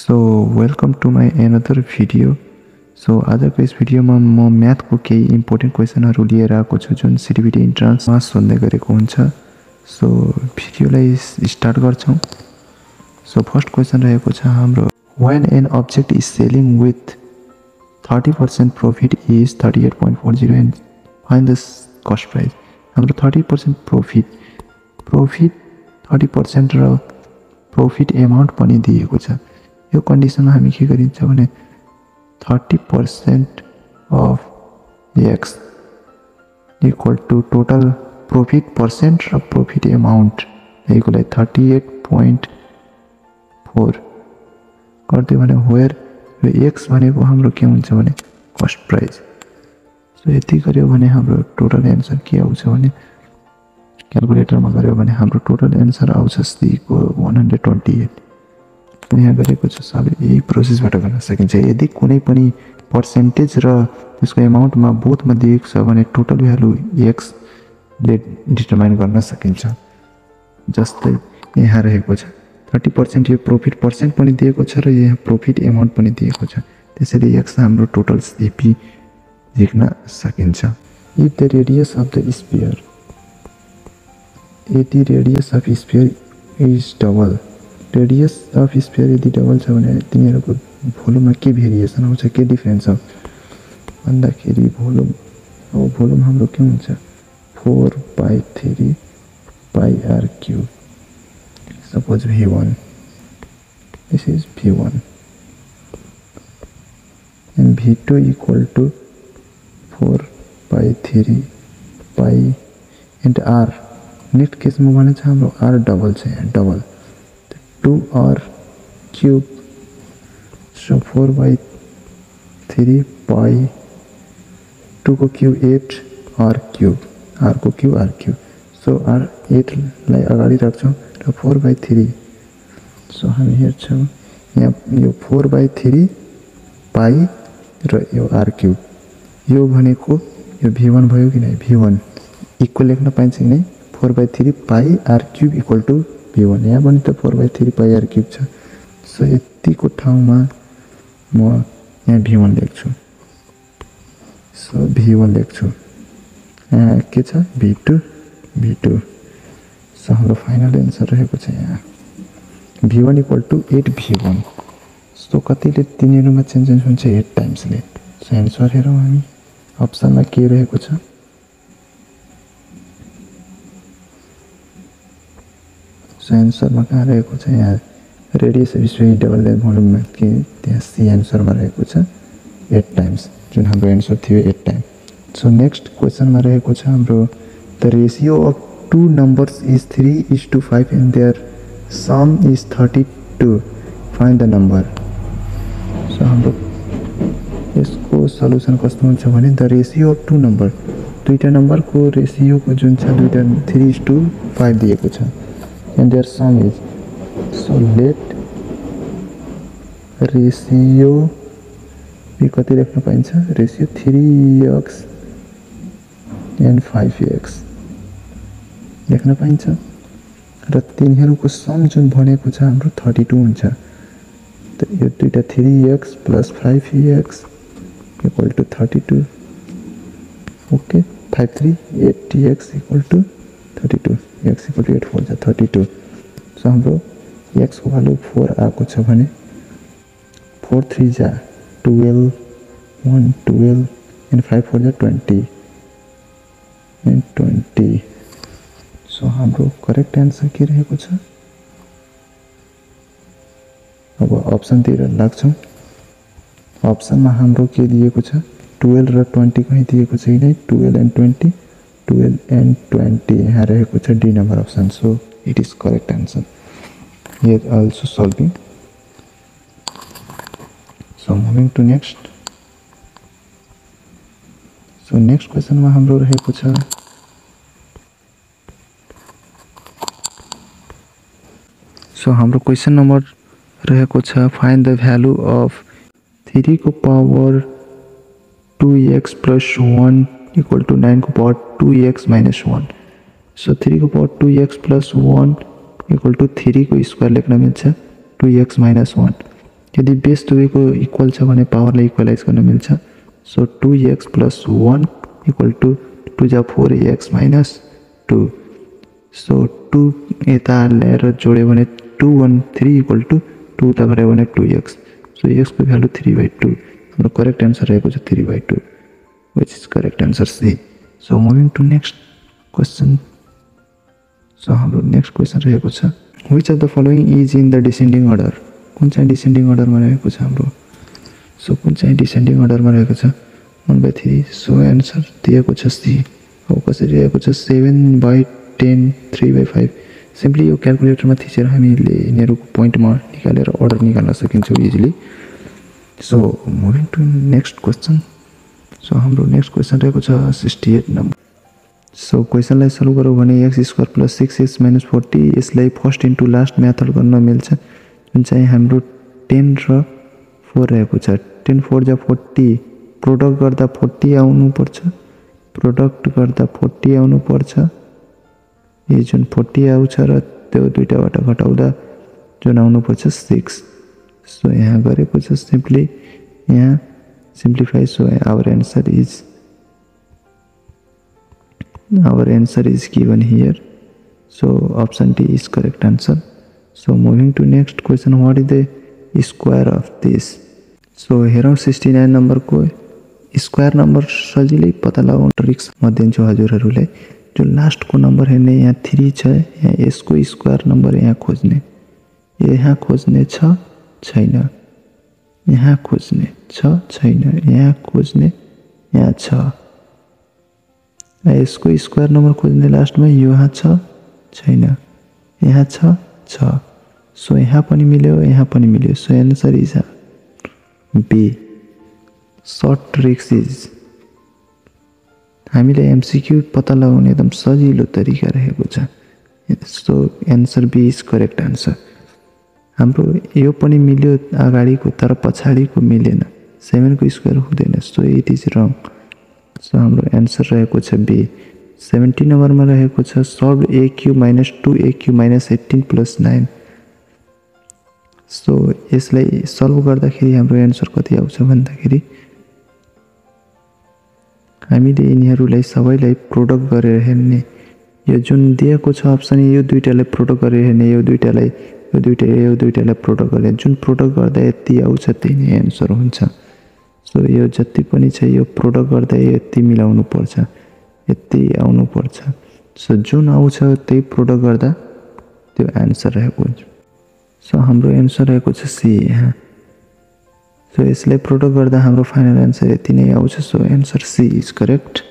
So welcome to my another video so आजको यस भिडियोमा म म्याथको केही इम्पोर्टेन्ट क्वेसनहरू लिएर आएको छु जुन सिटिभिटी इन्ट्रान्समा सोध्ने गरेको हुन्छ। सो भिडियोलाई स्टार्ट गर्छौँ। सो फर्स्ट क्वेसन रहेको छ हाम्रो when an object is selling with thirty percent profit is thirty eight point four zero and find the cost price हाम्रो thirty percent profit profit thirty percent र profit amount पनि दिएको छ। यो कन्डिसनमा हामी के गरिन्छ भने thirty percent of X equal to total profit percent र प्रफिट एमाउन्ट यहीको लागि थर्टी एट पोइन्ट फोर गरिदियो भने वेयर यो एक्स भनेको हाम्रो के हुन्छ भने कस्ट प्राइस सो यति गऱ्यो भने हाम्रो टोटल एन्सर के आउँछ भने क्यालकुलेटरमा गऱ्यो भने हाम्रो टोटल एन्सर आउँछ सीको वान हन्ड्रेड ट्वेन्टी एट यहाँ गरेको छ सबै यही प्रोसेसबाट गर्न सकिन्छ। यदि कुनै पनि पर्सेन्टेज र त्यसको एमाउन्टमा बोथमा दिएको छ भने टोटल भ्यालु एक्सले डिटर्माइन गर्न सकिन्छ। जस्तै यहाँ रहेको छ थर्टी पर्सेन्ट यो प्रफिट पर्सेन्ट पनि दिएको छ र यहाँ प्रफिट एमाउन्ट पनि दिएको छ। त्यसैले एक्स हाम्रो टोटल सिपी लेख्न सकिन्छ। If the radius of the sphere यदि radius of sphere is double radius of sphere यदि डबल छ भने तिनीहरूको भोल्युममा के भेरिएसन आउँछ के डिफ्रेन्स छ भन्दाखेरि भोल्युम अब भोल्युम हाम्रो के हुन्छ four by three by R cube suppose V one this is V one and V two equal to four by three by and R next केसमा भने छ हाम्रो आर डबल छ यहाँ double two R cube so four by three by टूको cube eight are cube आरको cube R cube. So R एटलाई अगाडि राख्छौँ र four by three. So हामी हेर्छौँ यहाँ यो फोर बाई थ्री पाई र यो आर क्युब। यो भनेको यो भी वान भयो कि भी वान। इक्वल लेख्न पाइन्छ कि नै? Four by three pi R cube equal to V one यहाँ पनि त four by three pi R cube छ सो यतिको ठाउँमा म यहाँ भी वान लेख्छु सो भी वान लेख्छु यहाँ के छ? V two V two so हाम्रो फाइनल एन्सर रहेको छ यहाँ। V one equal to eight V one so कतिले तिनीहरूमा चेन्जेस हुन्छ एट टाइम्सले सो एन्सर हेरौँ हामी। अप्सनमा के रहेको छ? सो एन्सरमा कहाँ रहेको छ? यहाँ रेडियस स्पेस डबल एल भोल्युममा के त्यहाँ सी एन्सरमा रहेको छ एट टाइम्स जुन हाम्रो एन्सर थियो एट टाइम सो नेक्स्ट क्वेसनमा रहेको छ हाम्रो the ratio of two numbers is three is to five and their sum is thirty two find the number so हाम्रो यसको सल्युसन कस्तो हुन्छ भने the ratio of two number दुईवटा नम्बरको रेसियोको जुन छ दुईवटा थ्री इज टू फाइभ दिएको छ। And their sum is so let ratio B कति लेख्न पाइन्छ ratio three X and five X लेख्न पाइन्छ र तिनीहरूको सम जुन भनेको छ हाम्रो थर्टी टू हुन्छ यो दुइटा three X plus five X equal to thirty two okay five three eighty X equal to thirty two X equal eight four जा थर्टी टू सो हाम्रो एक्सको भ्यालु फोर आएको छ भने फोर थ्री जा twelve one twelve and five four जा twenty. And twenty. So हाम्रो correct answer के रहेको छ? अब अप्सनतिर लाग्छौँ। अप्सनमा हाम्रो के दिएको छ? टुवेल्भ र ट्वेन्टी कहीँ दिएको छ कि नै twelve and twenty. Twelve and twenty यहाँ रहेको छ D number option so it is correct answer here also solving so moving to next so next क्वेसनमा हाम्रो रहेको छ सो हाम्रो क्वेसन नम्बर रहेको छ find the value of थ्रीको power two X plus one equal two nine को power two X minus one so three को power two X plus one equal two three को square लेख्न मिल्छ two X minus one यदि base दुवैको equal छ भने पावरलाई इक्वलाइज गर्न मिल्छ so two X plus one equal to two जा four X minus two so two भने two one three equal to two उता टु एक्स सो एक्सको भ्यालु थ्री बाई टू हाम्रो करेक्ट एन्सर रहेको छ three by two which is correct answer C so moving to next question so हाम्रो next question रहेको छ which of the following is in the descending order कुन चाहिँ descending अर्डरमा रहेको छ हाम्रो? सो कुन चाहिँ डिसेन्डिङ अर्डरमा रहेको छ? One by three so answer दिएको छ सी अब कसरी रहेको छ seven by ten three by five simply यो क्यालकुलेटरमा थिचेर हामीले यिनीहरूको पोइन्टमा निकालेर अर्डर निकाल्न सकिन्छौँ easily so moving to next question so हाम्रो नेक्स्ट क्वेसन रहेको छ सिक्सटी एट नम्बर। सो क्वेसनलाई सल्भ गरौँ भने X square plus six X minus forty यसलाई फर्स्ट इन्टु लास्ट मेथड गर्न मिल्छ। जुन चाहिँ हाम्रो टेन र फोर रहेको छ। टेन फोर जा फोर्टी प्रोडक्ट गर्दा फोर्टी आउनुपर्छ। प्रोडक्ट गर्दा फोर्टी आउनुपर्छ। यो जुन फोर्टी आउँछ र त्यो दुइटाबाट घटाउँदा जुन आउनुपर्छ सिक्स। सो यहाँ गरेको छ सिम्पली यहाँ simplify so our answer is our answer is given here. So, option d is correct answer. So, moving to next question, what is the square of this? So हेरौँ sixty nine नम्बरको square number पत्ता लगाउनु tricks म दिन्छु हजुरहरूलाई जो लास्टको number हेर्ने, यहाँ थ्री छ, यहाँ यसको स्क्वायर नम्बर यहाँ खोज्ने। यहाँ खोज्ने छ, छैन। यहाँ खोज्ने छ छैन यहाँ खोज्ने यहाँ छ यसको स्क्वायर नम्बर खोज्ने लास्टमा यहाँ छ छैन यहाँ छ छ सो यहाँ पनि मिल्यो यहाँ पनि मिल्यो so answer is B short tricks is हामीले एमसिक्यू पत्ता लगाउने एकदम सजिलो तरिका रहेको छ so answer B is correct answer हाम्रो यो पनि मिल्यो अगाडिको तर पछाडिको मिलेन। सेभेनको स्क्वायर हुँदैन। So it is wrong so हाम्रो एन्सर रहेको छ बी सेभेन्टी नम्बरमा रहेको छ solve A Q minus two A Q minus eighteen plus nine so यसलाई सल्भ गर्दाखेरि हाम्रो एन्सर कति आउँछ भन्दाखेरि हामीले यिनीहरूलाई सबैलाई प्रोडक्ट गरेर हेर्ने। यो जुन दिएको छ अप्सन यो दुइटालाई प्रोडक्ट गरेर हेर्ने यो दुइटालाई यो दुइटा यो दुइटालाई प्रोडक्ट गरेर जुन प्रोडक्ट गर्दा यति आउँछ त्यही नै एन्सर हुन्छ। सो यो जति पनि छ यो प्रोडक्ट गर्दा यति मिलाउनु पर्छ। यति आउनुपर्छ सो जुन आउँछ त्यही प्रोडक्ट गर्दा त्यो एन्सर रहेको हुन्छ। सो हाम्रो एन्सर रहेको छ सी यहाँ। सो यसलाई प्रोडक्ट गर्दा हाम्रो फाइनल एन्सर यति नै आउँछ। So answer C is correct